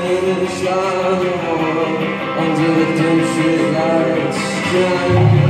finish line Under the dim street lights